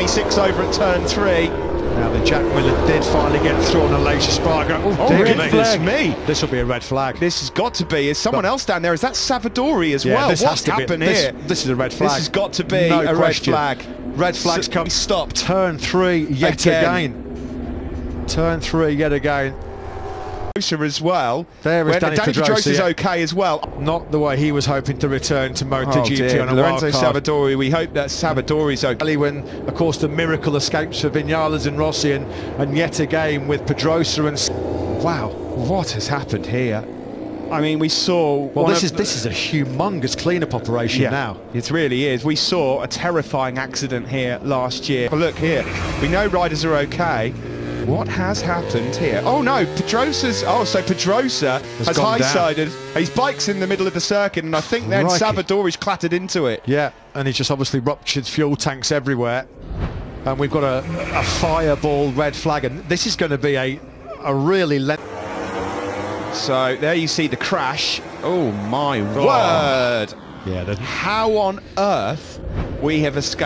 26 over at turn three. Now the Jack Miller did finally get thrown on Aleix Espargaró. Oh, dear goodness me. This will be a red flag. This has got to be. Is someone else down there? Is that Savadori as yeah, well? this What's has to happened be, this, here? This, is a red flag. This has got to be no a question. red flag. Red flags So- come. Stopped. Turn three yet Again. again. Turn three yet again. As well. There is Dani Dani Pedrosa, yeah. okay as well. Not the way he was hoping to return to Oh MotoGP dear, on a Lorenzo. Savadori. We hope that Savadori's okay. when, of course, the miracle escapes for Vinales and Rossi, and, and yet again with Pedrosa and. S- Wow, what has happened here? I mean, we saw. Well, this is this is a humongous cleanup operation Yeah, now. it really is. We saw a terrifying accident here last year. But look here, we know riders are okay. What has happened here? Oh no, Pedrosa's. Oh, so Pedrosa has, gone down. high-sided. His bike's in the middle of the circuit, and I think then Crikey. Savadori's clattered into it. Yeah, and he's just obviously ruptured fuel tanks everywhere. And we've got a, a fireball red flag, and this is going to be a a really. So there you see the crash. Oh my Oh. word! Yeah, How on earth we have escaped?